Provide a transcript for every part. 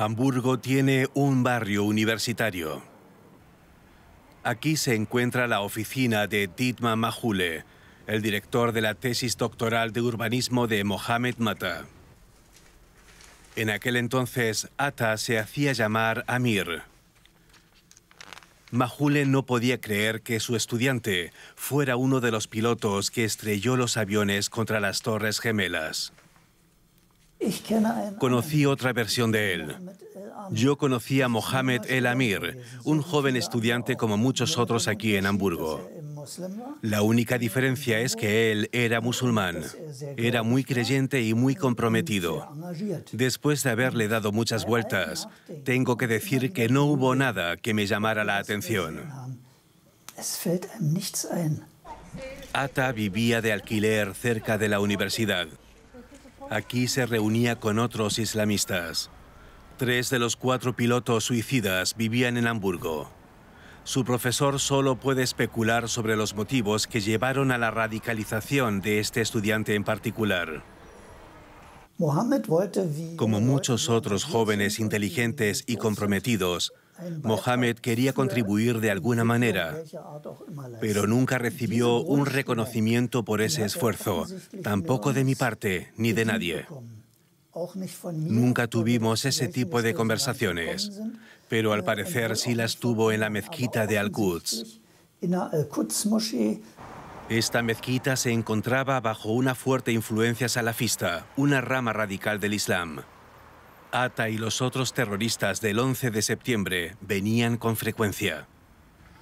Hamburgo tiene un barrio universitario. Aquí se encuentra la oficina de Dietmar Mahule, el director de la tesis doctoral de urbanismo de Mohamed Mata. En aquel entonces, Atta se hacía llamar Amir. Mahule no podía creer que su estudiante fuera uno de los pilotos que estrelló los aviones contra las Torres Gemelas. Conocí otra versión de él. Yo conocí a Mohamed El Amir, un joven estudiante como muchos otros aquí en Hamburgo. La única diferencia es que él era musulmán. Era muy creyente y muy comprometido. Después de haberle dado muchas vueltas, tengo que decir que no hubo nada que me llamara la atención. Ata vivía de alquiler cerca de la universidad. Aquí se reunía con otros islamistas. Tres de los cuatro pilotos suicidas vivían en Hamburgo. Su profesor solo puede especular sobre los motivos que llevaron a la radicalización de este estudiante en particular. Como muchos otros jóvenes inteligentes y comprometidos, Mohamed quería contribuir de alguna manera, pero nunca recibió un reconocimiento por ese esfuerzo, tampoco de mi parte ni de nadie. Nunca tuvimos ese tipo de conversaciones, pero al parecer sí las tuvo en la mezquita de Al-Quds. Esta mezquita se encontraba bajo una fuerte influencia salafista, una rama radical del Islam. Ata y los otros terroristas del 11 de septiembre venían con frecuencia.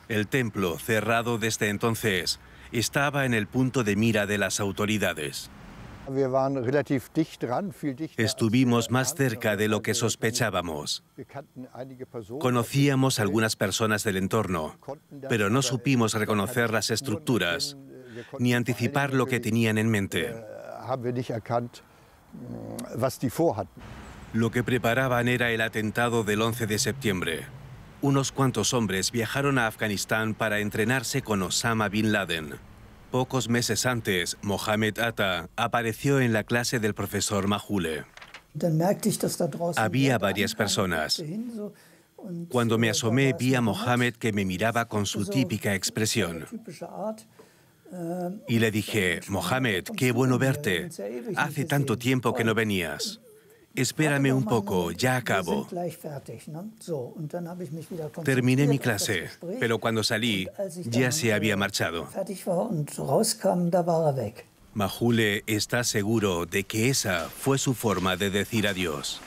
El templo, cerrado desde entonces, estaba en el punto de mira de las autoridades. Estuvimos más cerca de lo que sospechábamos. Conocíamos algunas personas del entorno, pero no supimos reconocer las estructuras ni anticipar lo que tenían en mente. Lo que preparaban era el atentado del 11 de septiembre. Unos cuantos hombres viajaron a Afganistán para entrenarse con Osama Bin Laden. Pocos meses antes, Mohamed Atta apareció en la clase del profesor Mahule. Había varias personas. Cuando me asomé vi a Mohamed que me miraba con su típica expresión. Y le dije, Mohamed, qué bueno verte. Hace tanto tiempo que no venías. Espérame un poco, ya acabo. Terminé mi clase, pero cuando salí ya se había marchado. Mahule está seguro de que esa fue su forma de decir adiós.